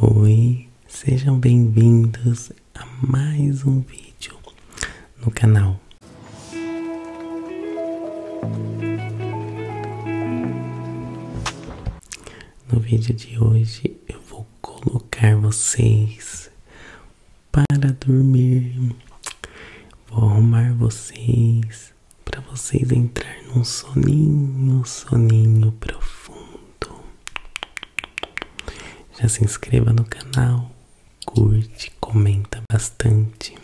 Oi, sejam bem-vindos a mais um vídeo no canal. No vídeo de hoje eu vou colocar vocês para dormir. Vou arrumar vocês para vocês entrar num soninho, soninho profundo. Já se inscreva no canal, curte, comenta bastante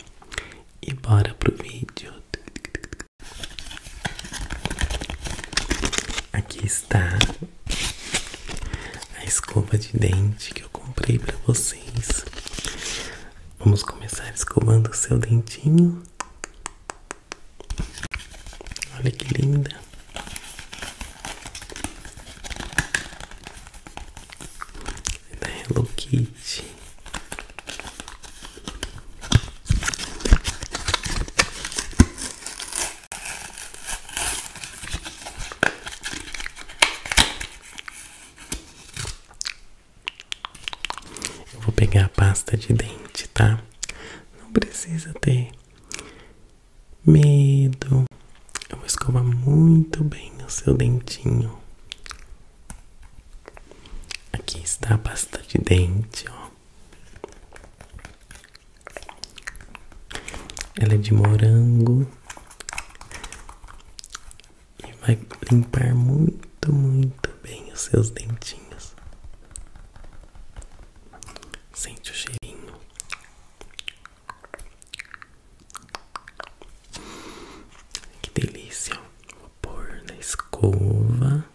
e bora pro vídeo. Aqui está a escova de dente que eu comprei para vocês. Vamos começar escovando o seu dentinho. Olha que linda. É da Hello Kitty. Eu vou pegar a pasta de dente, tá? Não precisa ter medo. Eu vou escovar muito bem o seu dentinho. Aqui está a pasta de dente, ó. Ela é de morango e vai limpar muito, muito bem os seus dentinhos. Sente o cheirinho. Que delícia. Vou pôr na escova.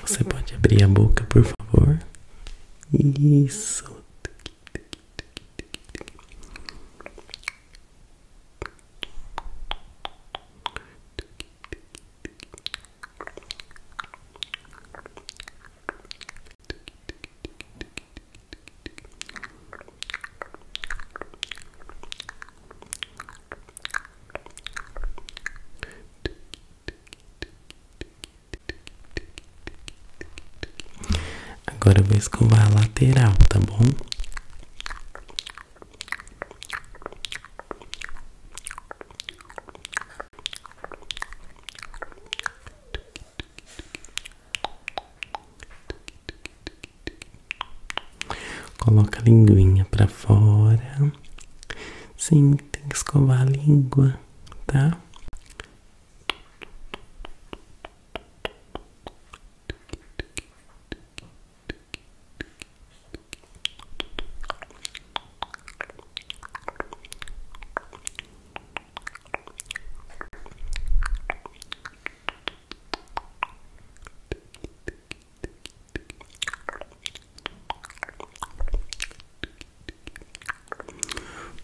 Você pode abrir a boca, por favor? Isso. Agora eu vou escovar a lateral, tá bom? Coloca a linguinha pra fora. Sim, tem que escovar a língua, tá?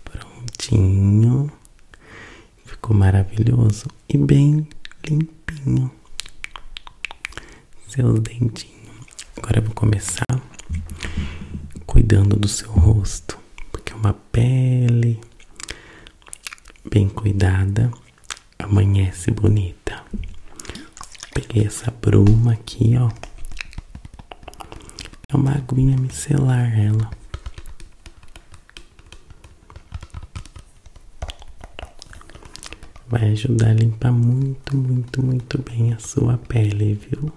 Prontinho. Ficou e bem limpinho. Seus dentinhos. Agora eu vou começar cuidando do seu rosto, porque uma pele bem cuidada amanhece bonita. Peguei essa bruma aqui, ó. É uma aguinha micelar ela. Vai ajudar a limpar muito, muito, muito bem a sua pele, viu?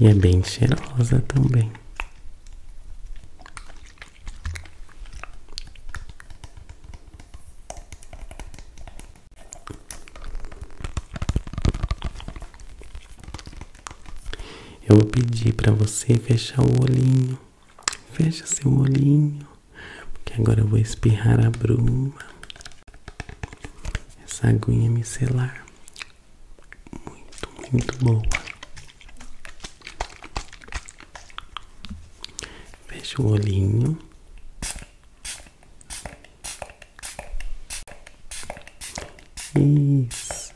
E é bem cheirosa também. Eu vou pedir para você fechar o olhinho. Fecha seu olhinho, porque agora eu vou espirrar a bruma. Essa aguinha micelar. Muito, muito boa. Fecha o olhinho. Isso.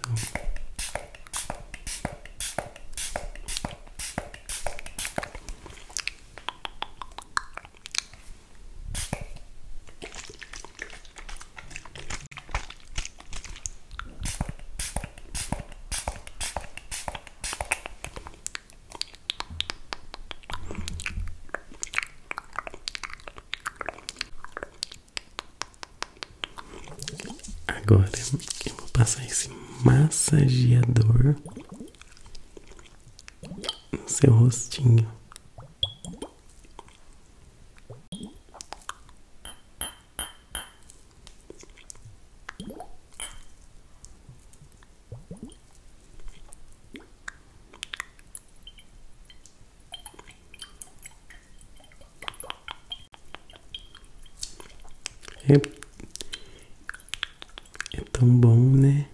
Agora eu vou passar esse massageador no seu rostinho. Tão bom, né?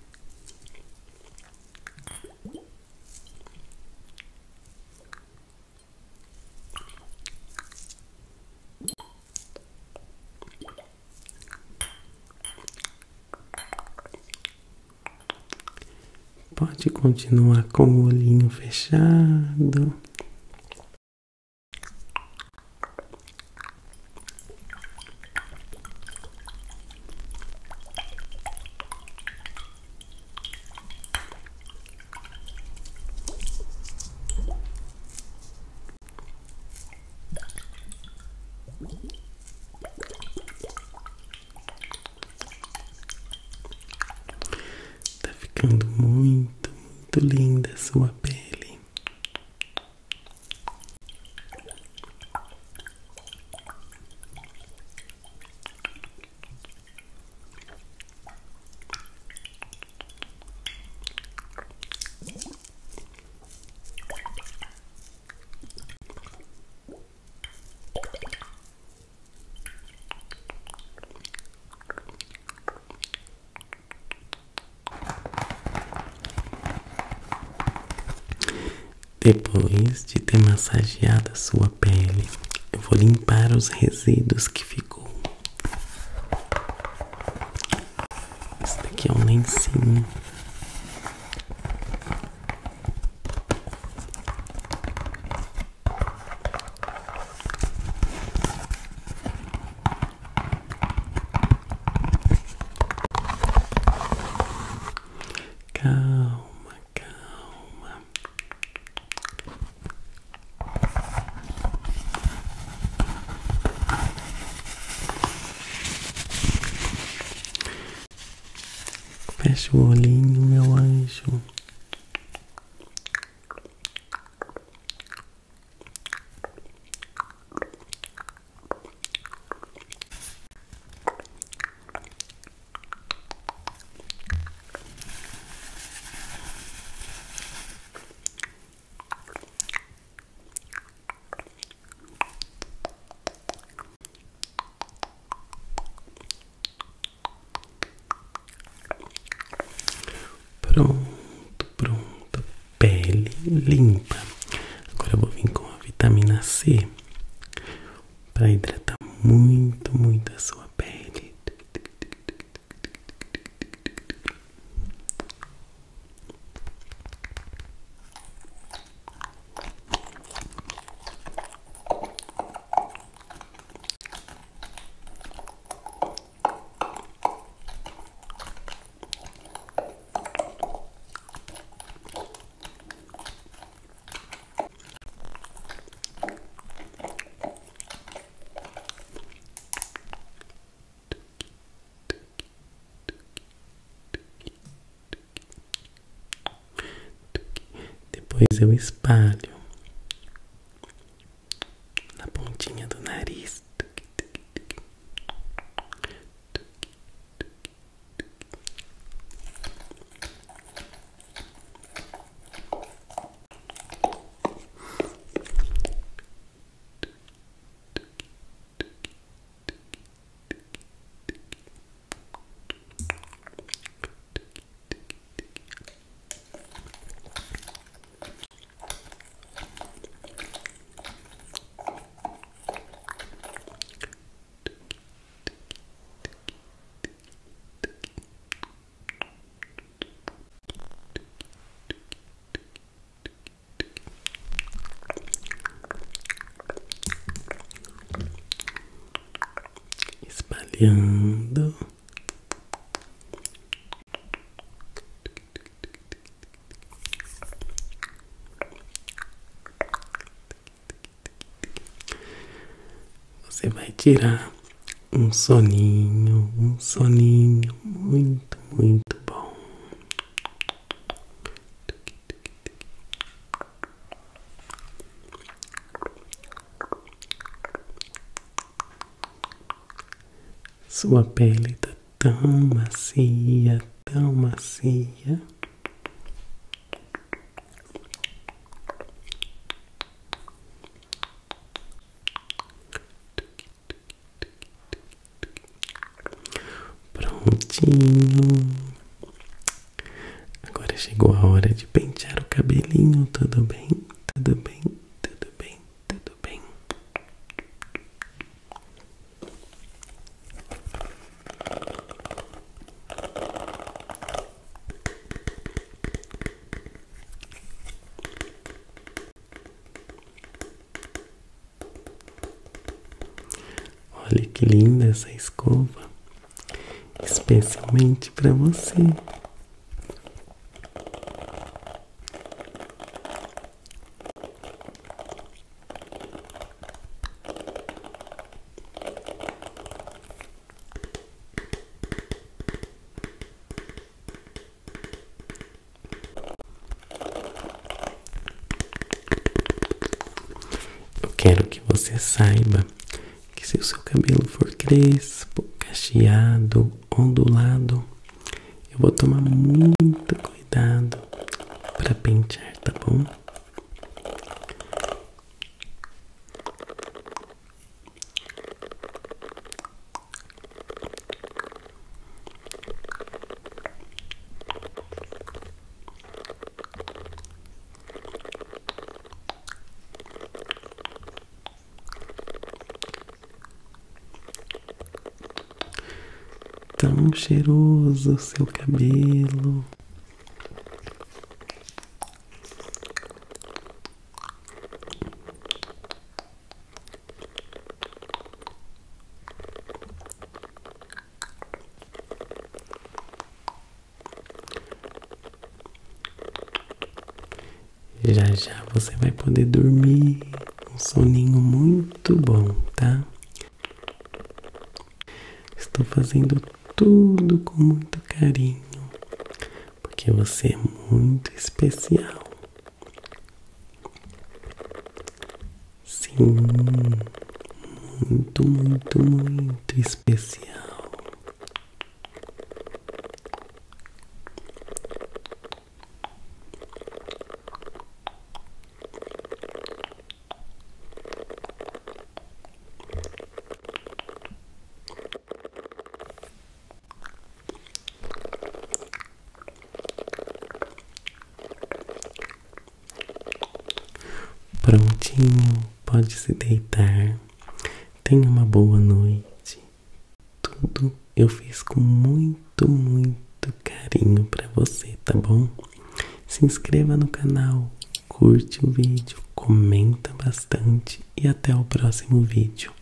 Pode continuar com o olhinho fechado. Ficando muito, muito linda a sua pele. Depois de ter massageado a sua pele, eu vou limpar os resíduos que ficou. Esse daqui é um lencinho. Fecha o olhinho, meu anjo. Pronto, pronto. Pele limpa. Agora eu vou vir com a vitamina C para hidratar muito, a sua pele. Depois eu espalho na pontinha do nariz. Espalhando. Você vai tirar um soninho, um soninho muito, muito bom. Sua pele tá tão macia, tão macia. Prontinho. Agora chegou a hora de pentear o cabelinho, tudo bem? Tudo bem? Tudo bem? Tudo bem? Olha que linda essa escova, especialmente para você. Eu quero que você saiba que se o seu cabelo for crespo, cacheado, ondulado, eu vou tomar muito cuidado para pentear, tá bom? Tão cheiroso seu cabelo. Já já você vai poder dormir um soninho muito bom, tá? Estou fazendo tudo com muito carinho, porque você é muito especial. Sim, muito, muito, muito especial. Prontinho, pode se deitar. Tenha uma boa noite. Tudo eu fiz com muito, muito carinho para você, tá bom? Se inscreva no canal, curte o vídeo, comenta bastante e até o próximo vídeo.